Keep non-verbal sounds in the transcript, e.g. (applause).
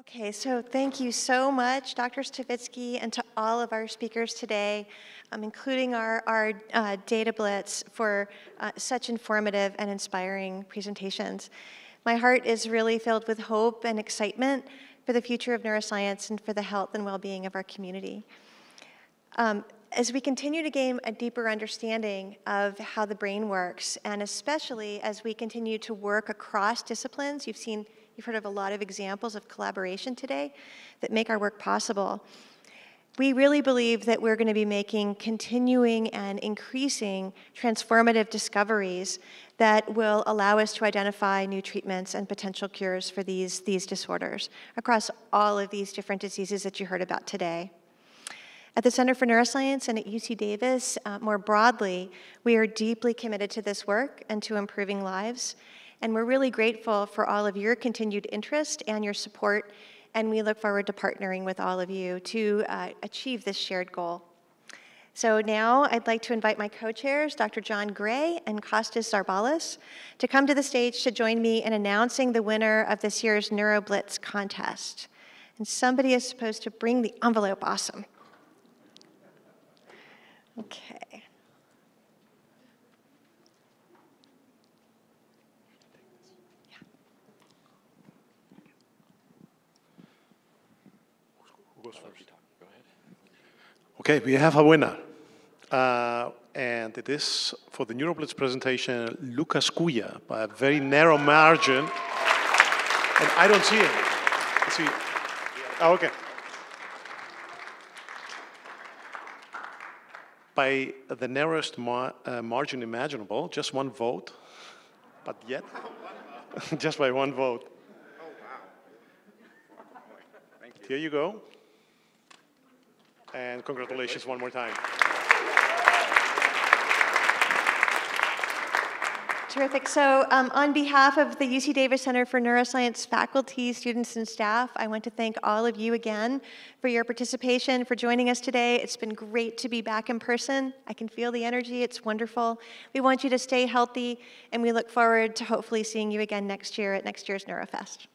Okay, so thank you so much, Dr. Stavitsky, and to all of our speakers today, um, including our, our uh, Data Blitz, for uh, such informative and inspiring presentations. My heart is really filled with hope and excitement for the future of neuroscience and for the health and well-being of our community. Um, as we continue to gain a deeper understanding of how the brain works, and especially as we continue to work across disciplines, you've seen, you've heard of a lot of examples of collaboration today that make our work possible. We really believe that we're going to be making continuing and increasing transformative discoveries that will allow us to identify new treatments and potential cures for these, these disorders across all of these different diseases that you heard about today. At the Center for Neuroscience and at UC Davis, uh, more broadly, we are deeply committed to this work and to improving lives. And we're really grateful for all of your continued interest and your support. And we look forward to partnering with all of you to uh, achieve this shared goal. So now I'd like to invite my co-chairs, Dr. John Gray and Kostas Zarbalis, to come to the stage to join me in announcing the winner of this year's NeuroBlitz contest. And somebody is supposed to bring the envelope. Awesome. Okay. Goes first? Okay, we have a winner. Uh, and it is for the NeuroBlitz presentation, Lucas Cuya, by a very narrow margin. And I don't see him. I see. Oh, okay. By the narrowest mar uh, margin imaginable, just one vote, but yet, (laughs) just by one vote. Oh, wow. Here you go. And congratulations one more time. Terrific. So, um, on behalf of the UC Davis Center for Neuroscience faculty, students, and staff, I want to thank all of you again for your participation, for joining us today. It's been great to be back in person. I can feel the energy, it's wonderful. We want you to stay healthy, and we look forward to hopefully seeing you again next year at next year's NeuroFest.